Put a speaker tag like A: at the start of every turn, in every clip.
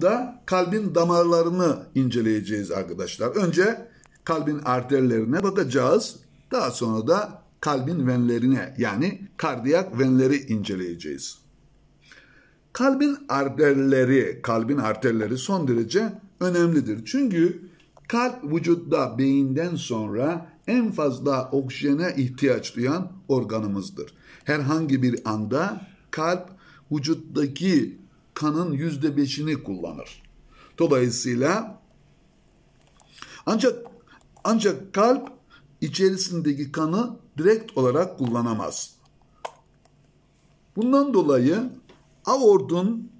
A: da kalbin damarlarını inceleyeceğiz arkadaşlar. Önce kalbin arterlerine bakacağız. Daha sonra da kalbin venlerine yani kardiyak venleri inceleyeceğiz. Kalbin arterleri, kalbin arterleri son derece önemlidir. Çünkü kalp vücutta beyinden sonra en fazla oksijene ihtiyaç duyan organımızdır. Herhangi bir anda kalp vücuttaki kanın yüzde beşini kullanır. Dolayısıyla ancak ancak kalp içerisindeki kanı direkt olarak kullanamaz. Bundan dolayı aortun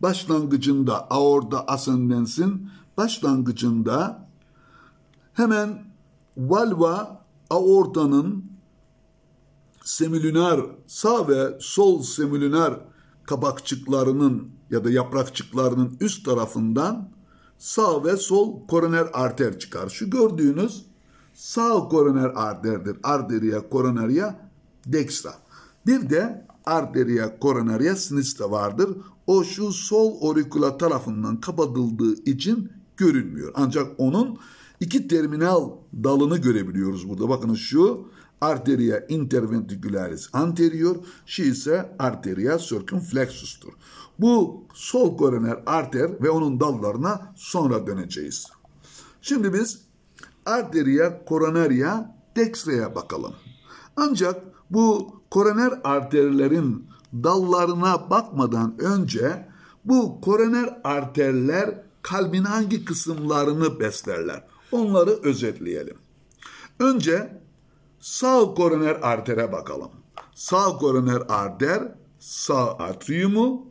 A: başlangıcında, aorta ascendensin başlangıcında hemen valva aortanın semilüner sağ ve sol semilüner kabakçıklarının ya da yaprakçıklarının üst tarafından sağ ve sol koroner arter çıkar. Şu gördüğünüz sağ koroner arterdir. Arteria coronaria dextra. Bir de arteria coronaria sinistra vardır. O şu sol orikula tarafından kapatıldığı için görünmüyor. Ancak onun iki terminal dalını görebiliyoruz burada. Bakın şu arteria interventricularis anterior, şu ise arteria circumflexus'tur. Bu sol koroner arter ve onun dallarına sonra döneceğiz. Şimdi biz arteria coronaria dextra'ya bakalım. Ancak bu koroner arterlerin dallarına bakmadan önce bu koroner arterler kalbin hangi kısımlarını beslerler? Onları özetleyelim. Önce sağ koroner artere bakalım. Sağ koroner arter sağ atriumu,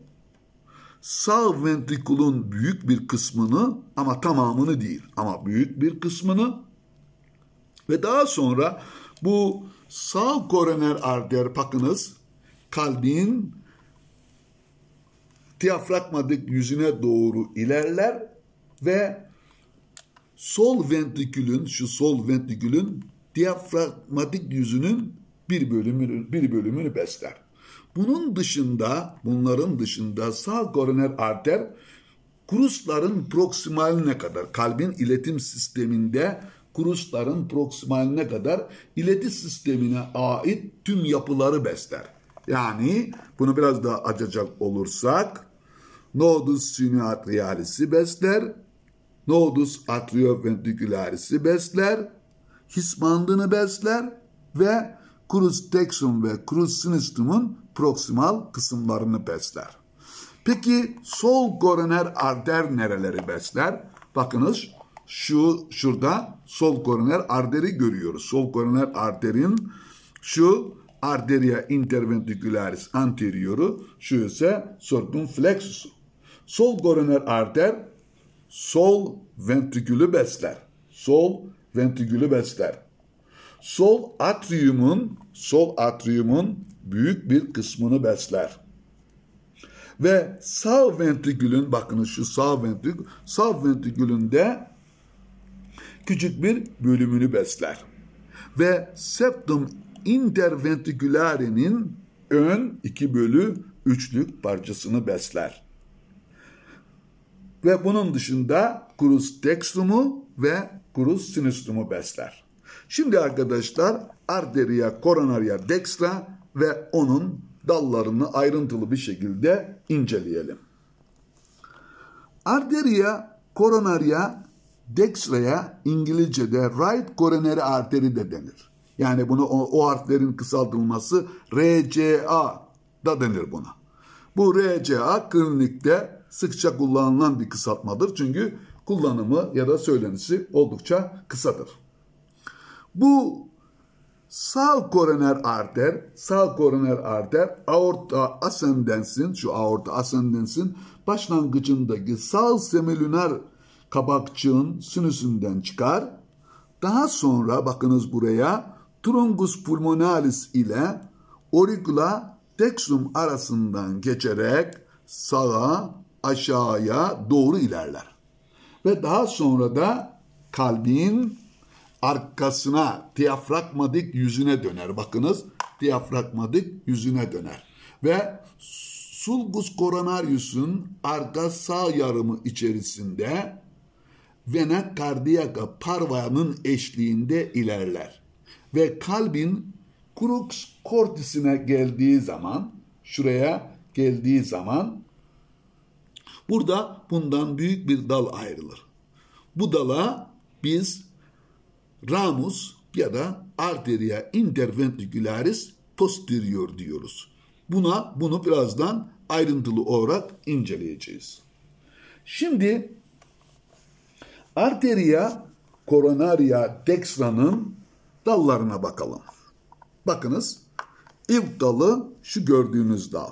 A: sağ ventrikulun büyük bir kısmını ama tamamını değil ama büyük bir kısmını ve daha sonra bu sağ koroner arter bakınız kalbin diyafragmatik yüzüne doğru ilerler ve sol ventrikülün şu sol ventrikülün diyafragmatik yüzünün bir bölümünü bir bölümünü besler. Bunun dışında, bunların dışında sağ koroner arter krusların proksimaline kadar, kalbin iletim sisteminde krusların proksimaline kadar ileti sistemine ait tüm yapıları besler. Yani bunu biraz daha açacak olursak nodus sinuatrialis'i besler, nodus atrioventricularis'i besler, his bandını besler ve crus texum ve crus sinistrum'un proksimal kısımlarını besler. Peki sol koroner arter nereleri besler? Bakınız şu şurada sol koroner arteri görüyoruz. Sol koroner arterin şu arteria interventricularis anterioru, şu ise circumflexusu. Sol koroner arter sol ventrikülü besler. Sol ventrikülü besler. Sol atriumun sol atriumun büyük bir kısmını besler. Ve sağ ventrikülün bakın şu sağ ventrikül sağ ventrikülünde küçük bir bölümünü besler. Ve septum interventriculare'nin ön 2 bölü 3'lük parçasını besler. Ve bunun dışında crus dextrumu ve crus sinistrumu besler. Şimdi arkadaşlar arteria coronaria dextra ve onun dallarını ayrıntılı bir şekilde inceleyelim. Arteria coronaria dextra'ya İngilizce'de right coronary arteri de denir. Yani bunu o, o harflerin kısaltılması RCA da denir buna. Bu RCA klinikte sıkça kullanılan bir kısaltmadır. Çünkü kullanımı ya da söylenisi oldukça kısadır. Bu sağ koroner arter, sağ koroner arter aorta ascendensin, şu aorta ascendensin başlangıcındaki sağ semilüner kabakçığın sinüsünden çıkar. Daha sonra bakınız buraya trungus pulmonalis ile auricula dextrum arasından geçerek sağa aşağıya doğru ilerler. Ve daha sonra da kalbin arkasına diyafragmatik yüzüne döner. Bakınız diyafragmatik yüzüne döner. Ve sulgus coronarius'un arka sağ yarımı içerisinde vena cardiaca parvanın eşliğinde ilerler. Ve kalbin crux cortisine geldiği zaman, şuraya geldiği zaman burada bundan büyük bir dal ayrılır. Bu dala biz ramus ya da arteria interventricularis posterior diyoruz. Buna bunu birazdan ayrıntılı olarak inceleyeceğiz. Şimdi arteria coronaria dextra'nın dallarına bakalım. Bakınız ilk dalı şu gördüğünüz dal.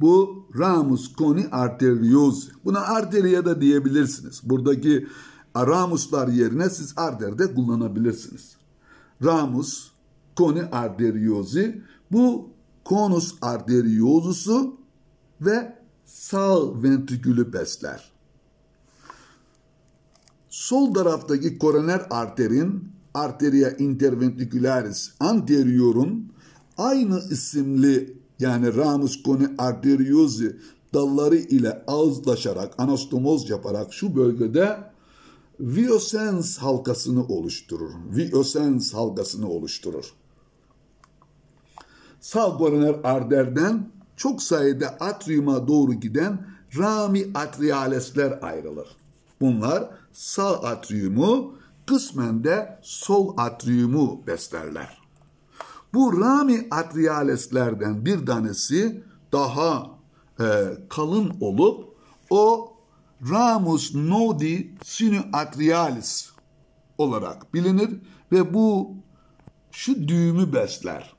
A: Bu ramus coni arteriosi. Buna arteria da diyebilirsiniz. Buradaki ramuslar yerine siz arter de kullanabilirsiniz. Ramus coni arteriosi bu konus arteriosusu ve sağ ventrikülü besler. Sol taraftaki koroner arterin arteria interventricularis anteriorun aynı isimli yani ramus coni arteriosi dalları ile ağızlaşarak anastomoz yaparak şu bölgede viosens halkasını oluşturur. Viosens halkasını oluşturur. Sağ koroner arterden çok sayıda atriuma doğru giden rami atrialesler ayrılır. Bunlar sağ atriumu, kısmen de sol atriumu beslerler. Bu rami atrialeslerden bir tanesi daha e, kalın olup o ramus nodi sinuatrialis olarak bilinir ve bu şu düğümü besler.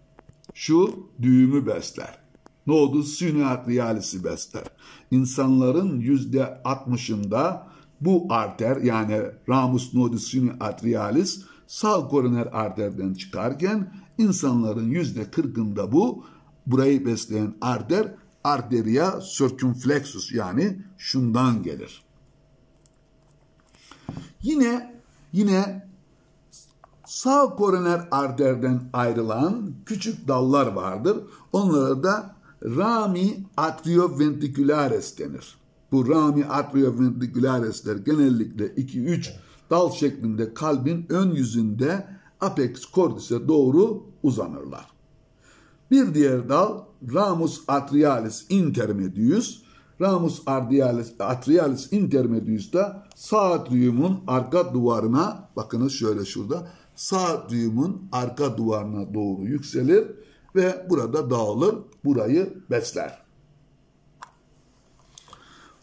A: Şu düğümü besler. Nodus sinuatrialis'i besler. İnsanların yüzde altmışında bu arter yani ramus nodus sinuatrialis sağ koroner arterden çıkarken insanların yüzde kırkında bu burayı besleyen arter arteria circumflexus yani şundan gelir. Yine yine sağ koroner arterden ayrılan küçük dallar vardır. Onlara da rami atrioventriculares denir. Bu rami atrioventricularesler genellikle 2-3 dal şeklinde kalbin ön yüzünde apex cordis'e doğru uzanırlar. Bir diğer dal ramus atrialis intermedius. Ramus atrialis, atrialis intermedius da sağ atriumun arka duvarına bakınız şöyle şurada sağ düğümün arka duvarına doğru yükselir ve burada dağılır, burayı besler.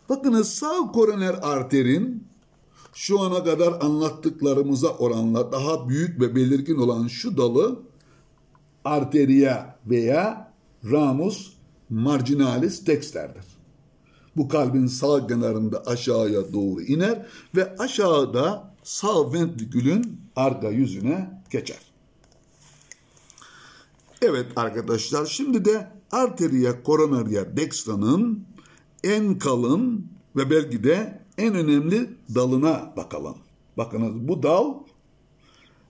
A: Bakınız sağ koroner arterin şu ana kadar anlattıklarımıza oranla daha büyük ve belirgin olan şu dalı arteria veya ramus marginalis dexter'dir. Bu kalbin sağ kenarında aşağıya doğru iner ve aşağıda sağ ventrikülün arka yüzüne geçer. Evet arkadaşlar şimdi de arteria coronaria dextra'nın en kalın ve belki de en önemli dalına bakalım. Bakınız bu dal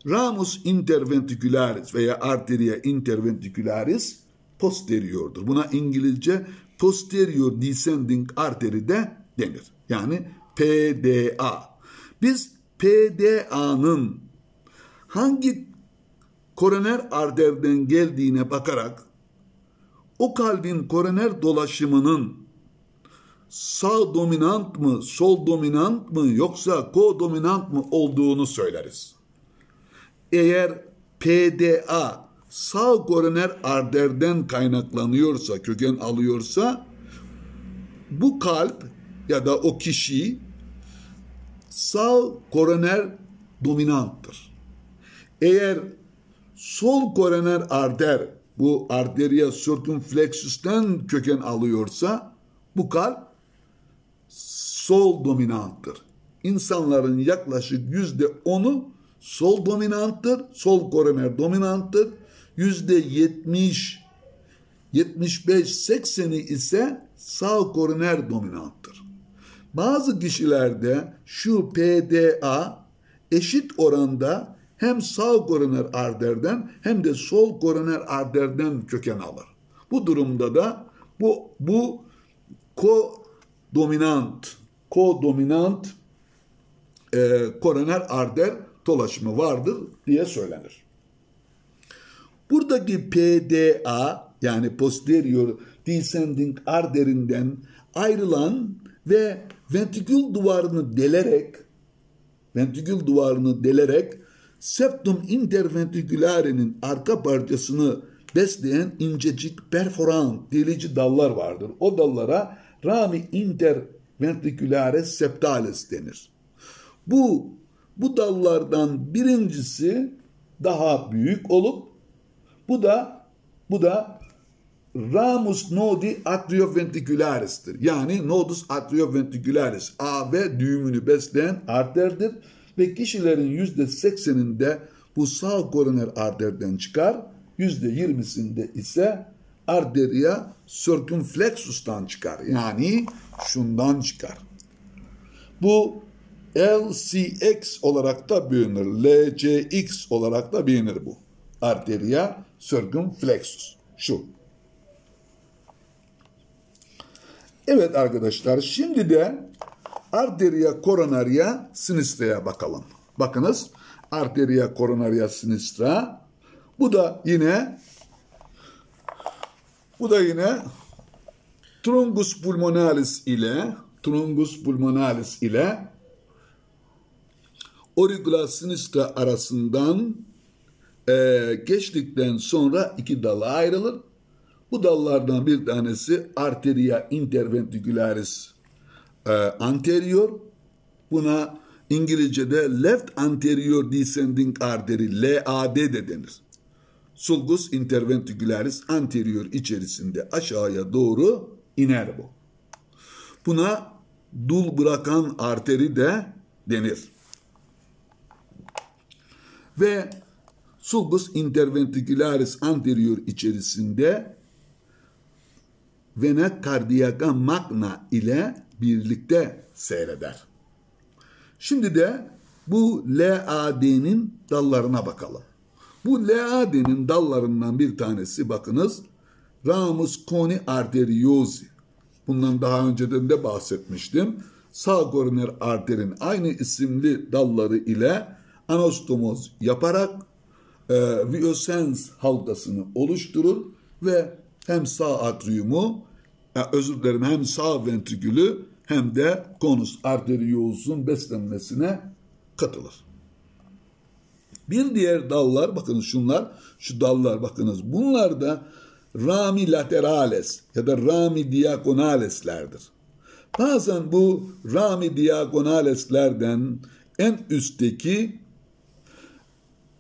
A: ramus interventricularis veya arteria interventricularis posteriordur. Buna İngilizce posterior descending artery de denir. Yani PDA. Biz PDA'nın hangi koroner arterden geldiğine bakarak o kalbin koroner dolaşımının sağ dominant mı, sol dominant mı yoksa ko-dominant mı olduğunu söyleriz. Eğer PDA sağ koroner arterden kaynaklanıyorsa, köken alıyorsa bu kalp ya da o kişi sağ koroner dominanttır. Eğer sol koroner arter bu arteria circumflexus'ten köken alıyorsa bu kalp sol dominanttır. İnsanların yaklaşık yüzde onu sol dominanttır, sol koroner dominanttır. Yüzde yetmiş, yetmiş beş, sekseni ise sağ koroner dominanttır. Bazı kişilerde şu PDA eşit oranda hem sağ koroner arterden hem de sol koroner arterden köken alır. Bu durumda da bu, bu ko-dominant ko-dominant e, koroner arter dolaşımı vardır diye söylenir. Buradaki PDA yani posterior descending arterinden ayrılan ve ventrikül duvarını delerek ventrikül duvarını delerek septum interventrikülarenin arka parçasını besleyen incecik perforant delici dallar vardır. O dallara rami interventrikülare septalis denir. Bu bu dallardan birincisi daha büyük olup bu da bu da ramus nodi atrioventricularis'tir. Yani nodus atrioventricularis A ve düğümünü besleyen arterdir ve kişilerin yüzde sekseninde bu sağ koroner arterden çıkar, yüzde yirmisinde ise arteria circumflexus'tan çıkar. Yani şundan çıkar. Bu LCX olarak da bilinir. LCX olarak da bilinir bu. Arteria circumflexus. Şu. Evet arkadaşlar şimdi de arteria coronaria sinistra'ya bakalım. Bakınız arteria coronaria sinistra bu da yine bu da yine trungus pulmonalis ile trungus pulmonalis ile auricula sinistra arasından e, geçtikten sonra iki dala ayrılır. Bu dallardan bir tanesi arteria interventricularis e, anterior. Buna İngilizce'de left anterior descending artery LAD de denir. Sulcus interventricularis anterior içerisinde aşağıya doğru iner bu. Buna dul bırakan arteri de denir. Ve sulcus interventricularis anterior içerisinde vena cardiaca magna ile birlikte seyreder. Şimdi de bu LAD'nin dallarına bakalım. Bu LAD'nin dallarından bir tanesi bakınız ramus coni arteriosi. Bundan daha önceden de bahsetmiştim. Sağ koroner arterin aynı isimli dalları ile anastomoz yaparak e, viosens halkasını oluşturur ve hem sağ atriumu, e, özür dilerim hem sağ ventrikülü hem de konus arterios'un beslenmesine katılır. Bir diğer dallar bakın şunlar şu dallar bakınız bunlar da rami laterales ya da rami diagonaleslerdir. Bazen bu rami diagonaleslerden en üstteki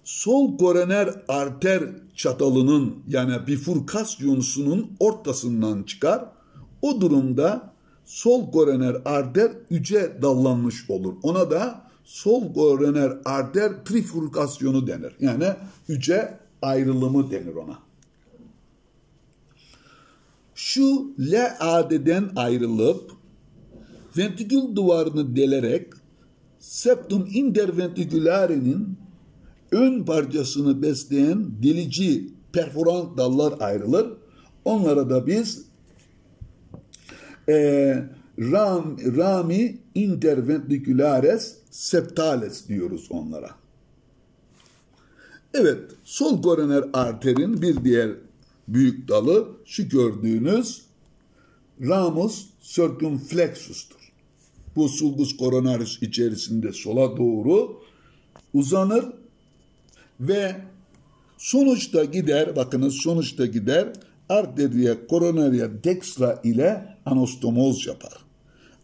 A: sol koroner arter çatalının yani bifurkasyonsunun ortasından çıkar. O durumda sol koroner arter üçe dallanmış olur. Ona da sol koroner arter trifurkasyonu denir. Yani üçe ayrılımı denir ona. Şu LAD'den ayrılıp ventrikül duvarını delerek septum interventrikülarenin ön parçasını besleyen delici perforant dallar ayrılır. Onlara da biz e, ram, rami interventriculares septales diyoruz onlara. Evet, sol koroner arterin bir diğer büyük dalı şu gördüğünüz ramus circumflexus'tur. Bu sulcus coronaris içerisinde sola doğru uzanır ve sonuçta gider, bakınız sonuçta gider arteria coronaria dextra ile anastomoz yapar.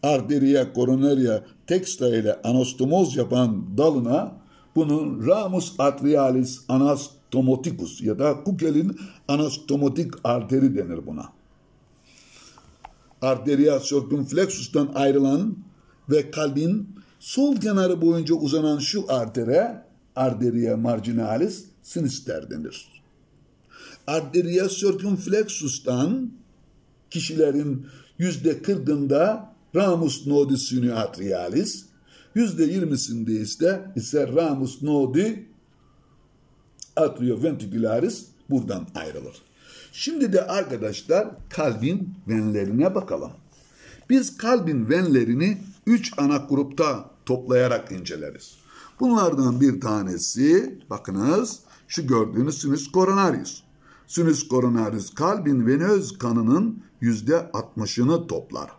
A: Arteria coronaria dextra ile anastomoz yapan dalına bunun ramus atrialis anastomoticus ya da Kukel'in anastomotik arteri denir buna. Arteria circumflexus'tan ayrılan ve kalbin sol kenarı boyunca uzanan şu artere arteria marginalis sinister denir. Arteria circumflexus'tan kişilerin yüzde kırkında ramus nodi sinuatrialis, yüzde yirmisinde ise, ise ramus nodi atrioventricularis buradan ayrılır. Şimdi de arkadaşlar kalbin venlerine bakalım. Biz kalbin venlerini üç ana grupta toplayarak inceleriz. Bunlardan bir tanesi bakınız şu gördüğünüz sinüs coronarius. Sinüs coronarius kalbin venöz kanının yüzde altmışını toplar.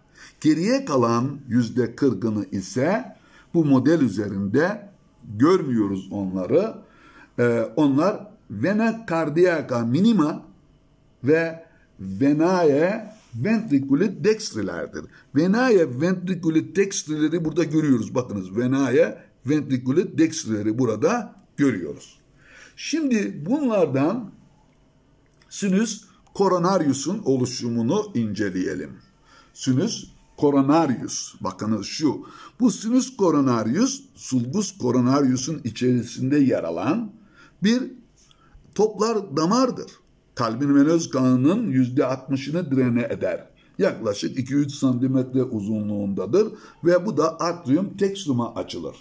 A: Geriye kalan yüzde kırkını ise bu model üzerinde görmüyoruz onları. Ee, onlar vena cardiaca minima ve venae ventriculi dextrilerdir. Venae ventriculi dextrileri burada görüyoruz. Bakınız venae ventriculi dextrileri burada görüyoruz. Şimdi bunlardan sinüs coronarius'un oluşumunu inceleyelim. Sinüs coronarius. Bakınız şu. Bu sinüs coronarius sulgus coronarius'un içerisinde yer alan bir toplar damardır. Kalbin venöz kanının yüzde 60'ını drene eder. Yaklaşık 2-3 santimetre uzunluğundadır ve bu da atrium textum'a açılır.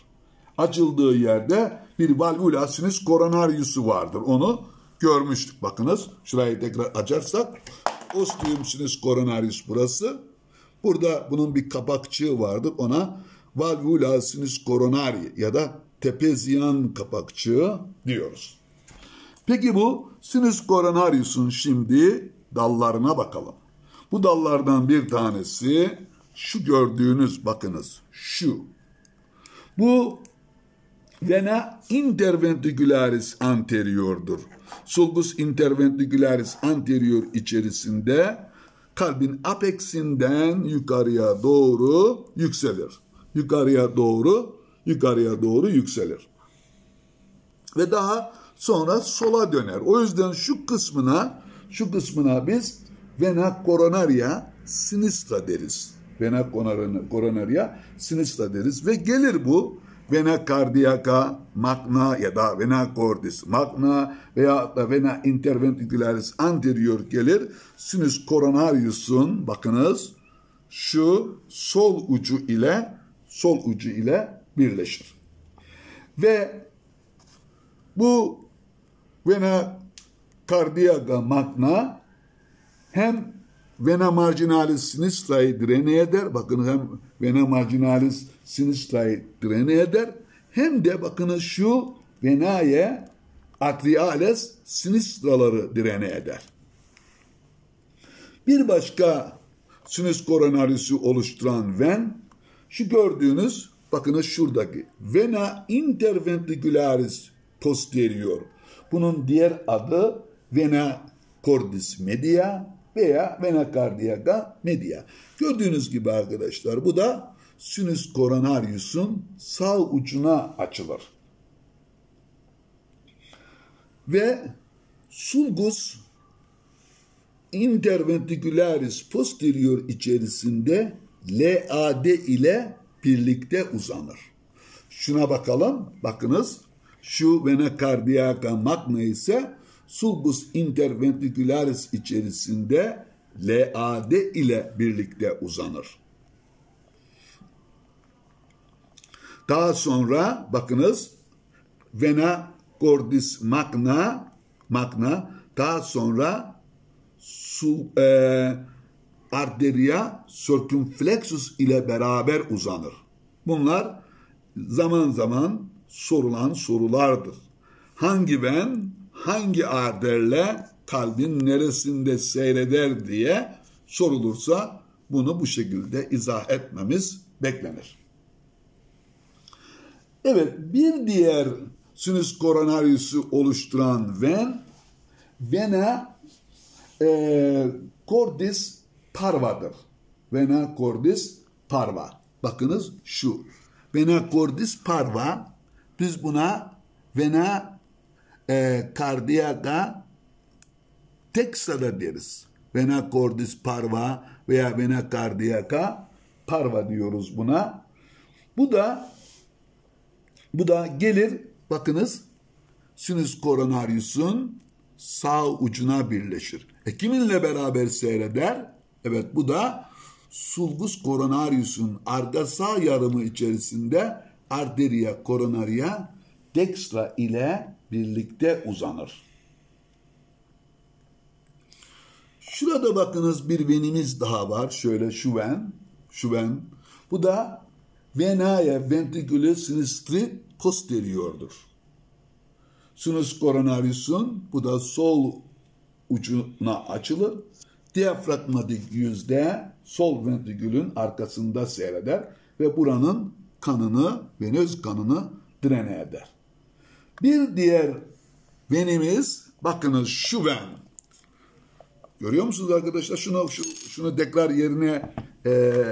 A: Açıldığı yerde bir valvula sinüs coronarius'u vardır. Onu görmüştük. Bakınız şurayı tekrar açarsak ostium sinus coronarius burası. Burada bunun bir kapakçığı vardır. Ona valvula sinus coronari ya da tepezyan kapakçığı diyoruz. Peki bu sinus coronarius'un şimdi dallarına bakalım. Bu dallardan bir tanesi şu gördüğünüz bakınız şu. Bu vena interventricularis anteriordur. Sulcus interventricularis anterior içerisinde kalbin apeksinden yukarıya doğru yükselir. Yukarıya doğru, yukarıya doğru yükselir. Ve daha sonra sola döner. O yüzden şu kısmına, şu kısmına biz vena coronaria sinistra deriz. Vena coronaria sinistra deriz ve gelir bu vena cardiaca magna ya da vena cordis magna veya da vena interventricularis anterior gelir. Sinus coronarius'un bakınız şu sol ucu ile sol ucu ile birleşir. Ve bu vena cardiaca magna hem vena marginalis sinistra'yı drene eder. Bakın hem vena marginalis sinistra'yı drene eder. Hem de bakınız şu venaye atriales sinistraları drene eder. Bir başka sinüs koronarisi oluşturan ven şu gördüğünüz bakınız şuradaki vena interventricularis posterior. Bunun diğer adı vena cordis media veya vena cardiaca media. Gördüğünüz gibi arkadaşlar bu da sinüs coronarius'un sağ ucuna açılır. Ve sulgus interventricularis posterior içerisinde LAD ile birlikte uzanır. Şuna bakalım. Bakınız şu vena cardiaca magna ise sulgus interventricularis içerisinde LAD ile birlikte uzanır. Daha sonra bakınız vena cordis magna magna daha sonra su, e, arteria circumflexus ile beraber uzanır. Bunlar zaman zaman sorulan sorulardır. Hangi ven hangi arterle kalbin neresinde seyreder diye sorulursa bunu bu şekilde izah etmemiz beklenir. Evet bir diğer sinüs coronarius'u oluşturan ven vena e, cordis parvadır. Vena cordis parva. Bakınız şu. Vena cordis parva biz buna vena e, cardiaca texada deriz. Vena cordis parva veya vena cardiaca parva diyoruz buna. Bu da bu da gelir bakınız sinüs coronarius'un sağ ucuna birleşir. E kiminle beraber seyreder? Evet bu da sulgus coronarius'un arka sağ yarımı içerisinde arteria coronaria dextra ile birlikte uzanır. Şurada bakınız bir venimiz daha var. Şöyle şu ven. Şu ven. Bu da venae ventriculi sinistri posteriordur. Sinus coronarius'un bu da sol ucuna açılır. Diyafragmatik yüzde sol ventrikülün arkasında seyreder ve buranın kanını, venöz kanını drene eder. Bir diğer venimiz, bakınız şu ven. Görüyor musunuz arkadaşlar? Şunu, şu, şunu tekrar yerine e,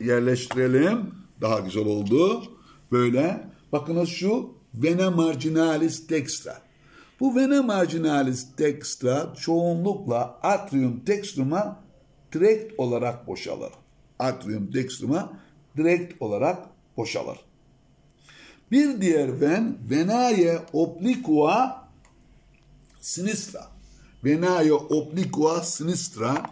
A: yerleştirelim. Daha güzel oldu. Böyle. Bakınız şu vena marginalis dextra. Bu vena marginalis dextra çoğunlukla atrium dextrum'a direkt olarak boşalır. Atrium dextrum'a direkt olarak boşalır. Bir diğer ven venae obliqua sinistra. Venae obliqua sinistra.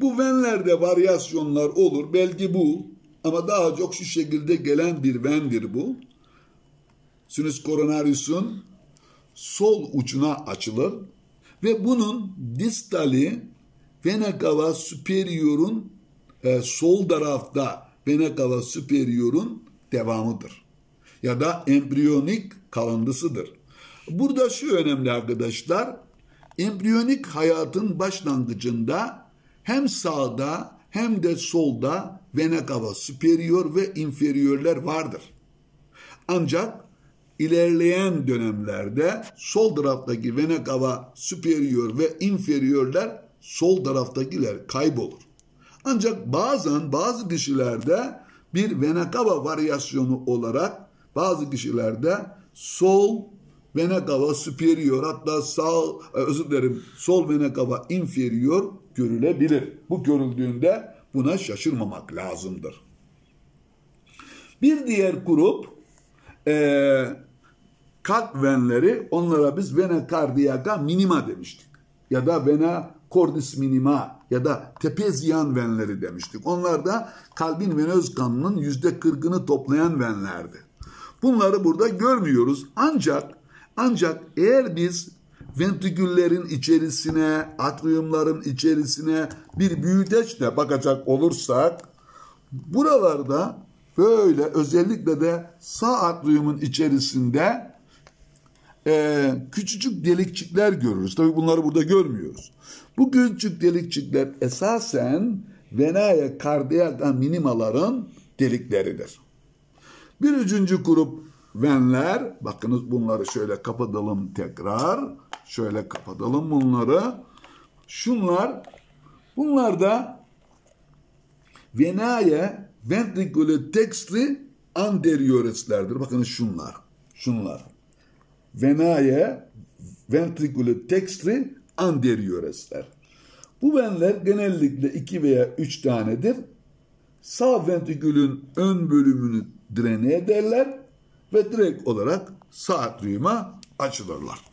A: Bu venlerde varyasyonlar olur. Belki bu ama daha çok şu şekilde gelen bir vendir bu. Sinus coronarius'un sol ucuna açılır ve bunun distali vena cava superior'un e, sol tarafta vena cava superior'un devamıdır. Ya da embriyonik kalıntısıdır. Burada şu önemli arkadaşlar. Embriyonik hayatın başlangıcında hem sağda hem de solda vena cava superior ve inferiorler vardır. Ancak ilerleyen dönemlerde sol taraftaki vena cava superior ve inferiorler sol taraftakiler kaybolur. Ancak bazen bazı kişilerde bir vena cava varyasyonu olarak bazı kişilerde sol vena cava superior hatta sağ e, özür dilerim sol vena cava inferior görülebilir. Bu görüldüğünde buna şaşırmamak lazımdır. Bir diğer grup e, kalp venleri onlara biz vena cardiaca minima demiştik. Ya da vena cordis minima ya da tepeziyan venleri demiştik. Onlar da kalbin venöz kanının yüzde kırkını toplayan venlerdi. Bunları burada görmüyoruz. Ancak ancak eğer biz ventriküllerin içerisine, atriumların içerisine bir büyüteçle bakacak olursak buralarda böyle özellikle de sağ atriumun içerisinde e, küçücük delikçikler görürüz. Tabii bunları burada görmüyoruz. Bu küçük delikçikler esasen venaya kardiyaga minimaların delikleridir. Bir üçüncü grup venler, bakınız bunları şöyle kapatalım tekrar. Şöyle kapatalım bunları. Şunlar, bunlar da venaye ventricule dextri anterioreslerdir. Bakınız şunlar, şunlar. Venaye ventricule dextri anterioresler. Bu venler genellikle iki veya üç tanedir. Sağ ventrikülün ön bölümünü drene ederler ve direkt olarak sağ atriuma açılırlar.